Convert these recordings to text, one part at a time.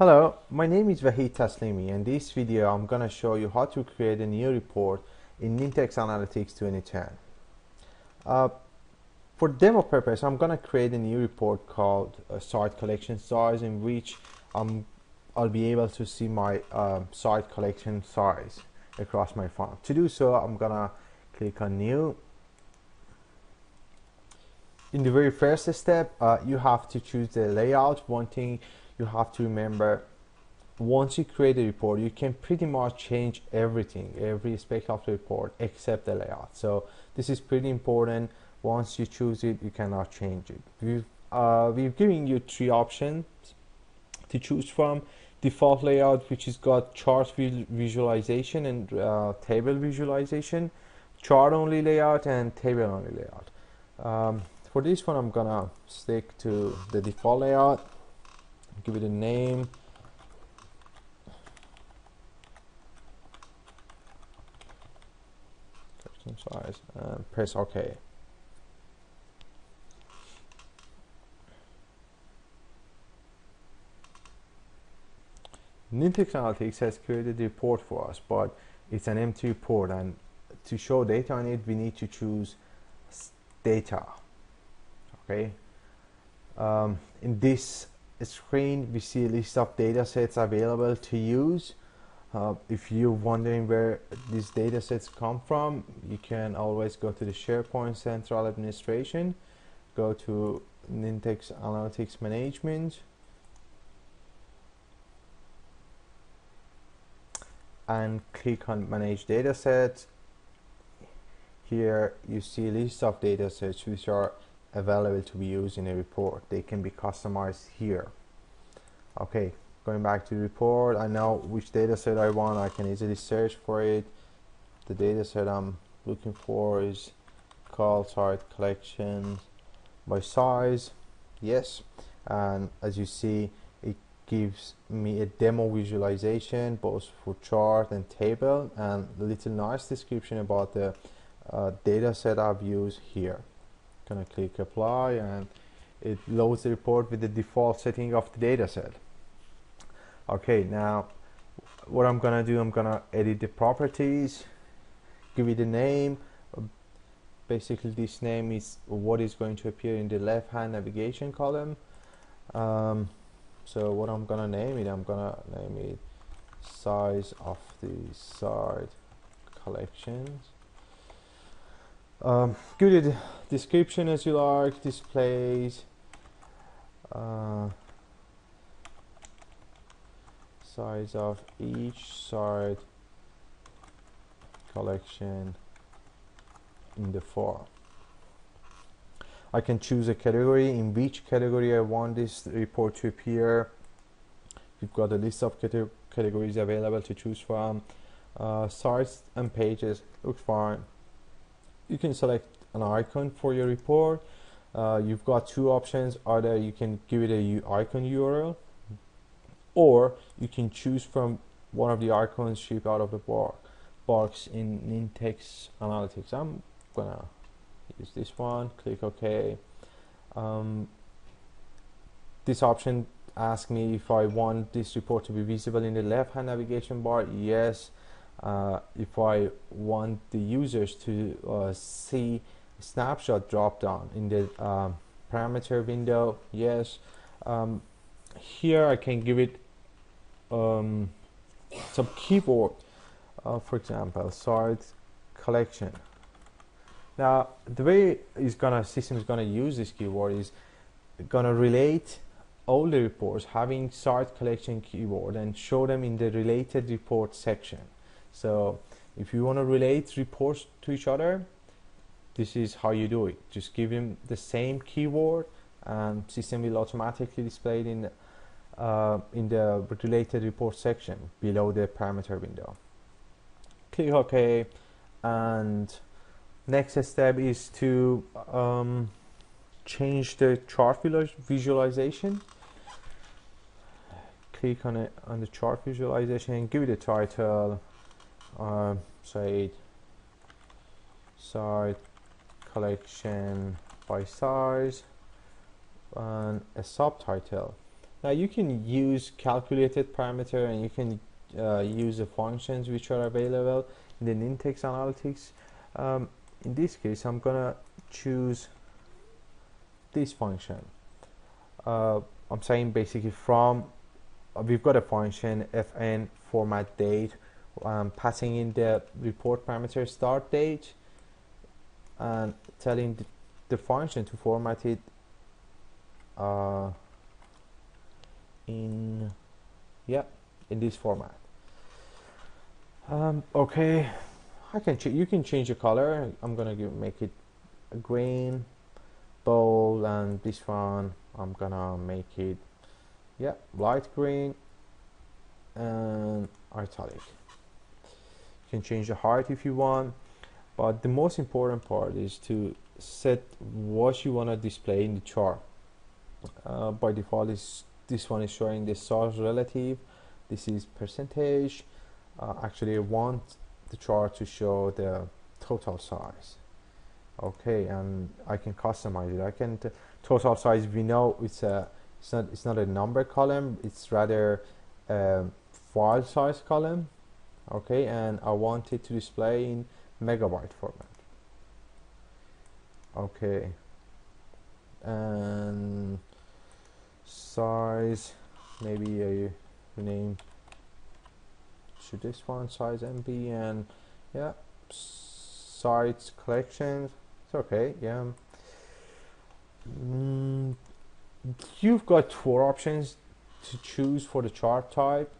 Hello, my name is Vahid Taslimi. And in this video, I'm going to show you how to create a new report in Nintex Analytics 2010. Uh, for demo purpose, I'm going to create a new report called uh, site collection size in which um, I'll be able to see my uh, site collection size across my file. To do so, I'm going to click on new. In the very first step, uh, you have to choose the layout. One thing you have to remember once you create a report you can pretty much change everything every aspect of the report except the layout. So this is pretty important. Once you choose it you cannot change it. We've uh, we've given you three options to choose from. Default layout which has got chart visualization and uh, table visualization chart only layout and table only layout. Um, for this one I'm gonna stick to the default layout give it a name. Size and press OK. Nintex Analytics has created a report for us but it's an empty report and to show data on it we need to choose data. Okay? Um, in this screen we see a list of data sets available to use. Uh, if you're wondering where these data sets come from you can always go to the SharePoint Central Administration go to Nintex Analytics Management and click on manage datasets here you see a list of datasets which are available to be used in a report. They can be customized here. Okay going back to the report I know which data set I want. I can easily search for it. The data set I'm looking for is called site collection by size. Yes and as you see it gives me a demo visualization both for chart and table and a little nice description about the uh, data set I've used here gonna click apply and it loads the report with the default setting of the data set. Okay now what I'm gonna do I'm gonna edit the properties give it a name. Basically this name is what is going to appear in the left hand navigation column. Um, so what I'm gonna name it I'm gonna name it size of the site collections um, good description as you like displays uh, size of each site collection in the form I can choose a category. In which category I want this report to appear you've got a list of categories available to choose from. Uh, and pages looks fine you can select an icon for your report. Uh, you've got two options. Either you can give it a icon URL or you can choose from one of the icons shipped out of the bar box in Nintex Analytics. I'm gonna use this one click OK. Um, this option asks me if I want this report to be visible in the left hand navigation bar. Yes uh, if I want the users to uh, see snapshot drop down in the um, parameter window yes. Um, here I can give it um, some keyword uh, for example site collection. Now the way is gonna system is gonna use this keyword is gonna relate all the reports having site collection keyword and show them in the related report section so if you want to relate reports to each other this is how you do it. Just give them the same keyword and system will automatically display it in uh, in the related report section below the parameter window. Click OK and next step is to um, change the chart visualization. Click on it on the chart visualization and give it a title uh, say site collection by size and a subtitle. Now you can use calculated parameter and you can uh, use the functions which are available in the Nintex Analytics. Um, in this case I'm gonna choose this function. Uh, I'm saying basically from uh, we've got a function fn format date um, passing in the report parameter start date and telling the, the function to format it uh, in yeah in this format. Um, okay. I can you can change the color. I'm gonna give, make it a green bold and this one I'm gonna make it yeah light green and italic can change the height if you want but the most important part is to set what you want to display in the chart. Uh, by default is this one is showing the size relative this is percentage. Uh, actually I want the chart to show the total size. Okay and I can customize it. I can total size we know it's a it's not it's not a number column it's rather a file size column okay and I want it to display in megabyte format. Okay. And size maybe a rename to this one size MB and yeah sites collections it's okay yeah. Mm, you've got four options to choose for the chart type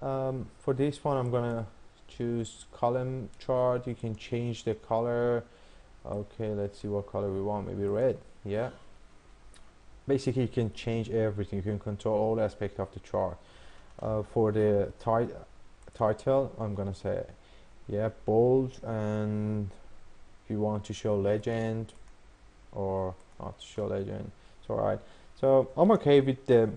um, for this one I'm gonna choose column chart. You can change the color. Okay let's see what color we want. Maybe red. Yeah. Basically you can change everything. You can control all aspects of the chart. Uh, for the title I'm gonna say yeah bold and if you want to show legend or not show legend it's alright. So I'm okay with the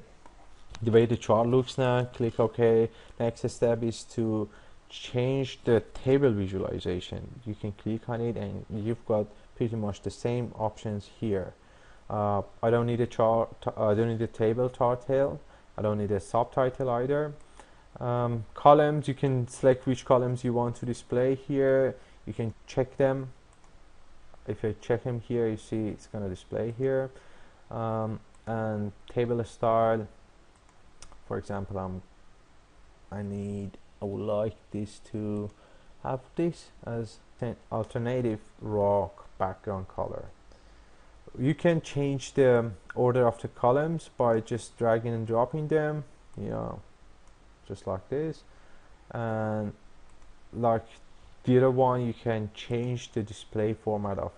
the way the chart looks now click OK. Next step is to change the table visualization. You can click on it and you've got pretty much the same options here. Uh, I don't need a chart I don't need a table title I don't need a subtitle either. Um, columns you can select which columns you want to display here. You can check them. If I check them here you see it's gonna display here. Um, and table style for example I'm I need I would like this to have this as an alternative rock background color. You can change the order of the columns by just dragging and dropping them you know just like this. And like the other one you can change the display format of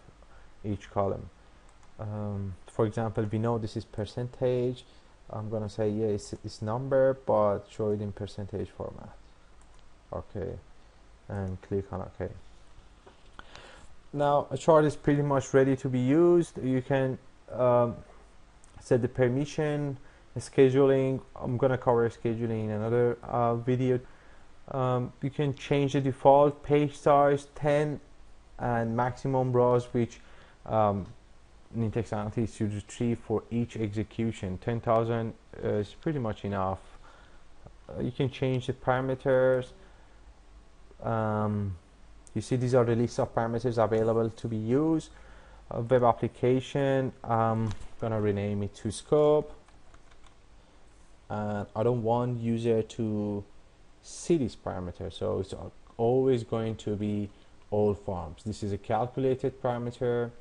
each column. Um, for example we know this is percentage I'm gonna say yeah it's, it's number but show it in percentage format. Okay and click on OK now a chart is pretty much ready to be used. You can um, set the permission scheduling. I'm gonna cover scheduling in another uh, video. Um, you can change the default page size 10 and maximum rows which um, Nintex Analytics should retrieve for each execution. 10,000 is pretty much enough. Uh, you can change the parameters. Um, you see these are the list of parameters available to be used. Uh, web application I'm gonna rename it to scope. And I don't want user to see this parameter so it's always going to be all forms. This is a calculated parameter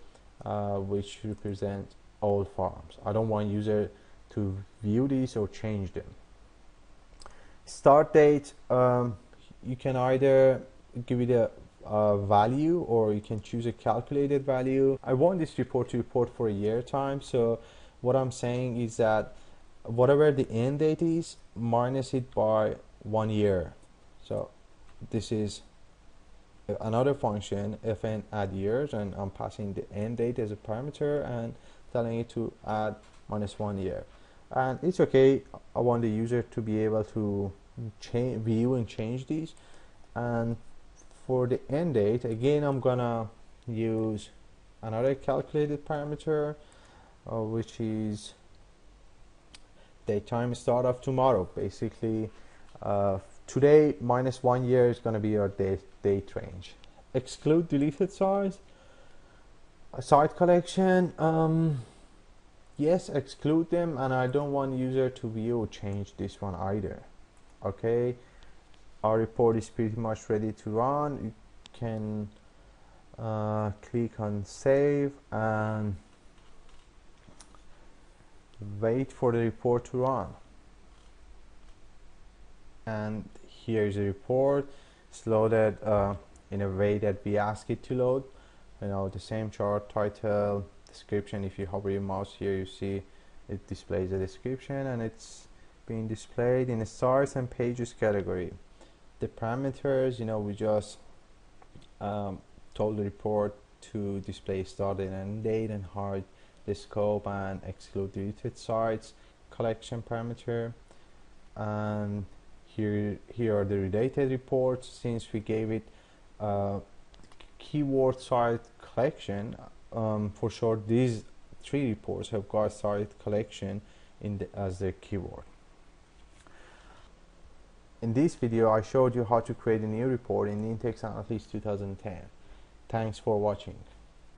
uh, which represent all forms I don't want user to view these or change them. Start date um, you can either give it a, a, value or you can choose a calculated value. I want this report to report for a year time so what I'm saying is that whatever the end date is minus it by one year. So this is another function fn add years and I'm passing the end date as a parameter and telling it to add minus one year. And it's okay I want the user to be able to change view and change these. And for the end date again I'm gonna use another calculated parameter uh, which is date time start of tomorrow. Basically uh, today minus one year is going to be your date, date range exclude deleted size site collection um, yes exclude them and I don't want user to view or change this one either. Okay? Our report is pretty much ready to run. You can uh, click on save and wait for the report to run and here's the report. It's loaded uh, in a way that we ask it to load. You know the same chart title description. If you hover your mouse here you see it displays the description and it's being displayed in a stars and pages category. The parameters you know we just um, told the report to display start and date and hide the scope and exclude deleted sites collection parameter and here here are the related reports since we gave it uh, keyword site collection. Um, for sure these three reports have got site collection in the, as their keyword. In this video I showed you how to create a new report in Nintex Analytics 2010 thanks for watching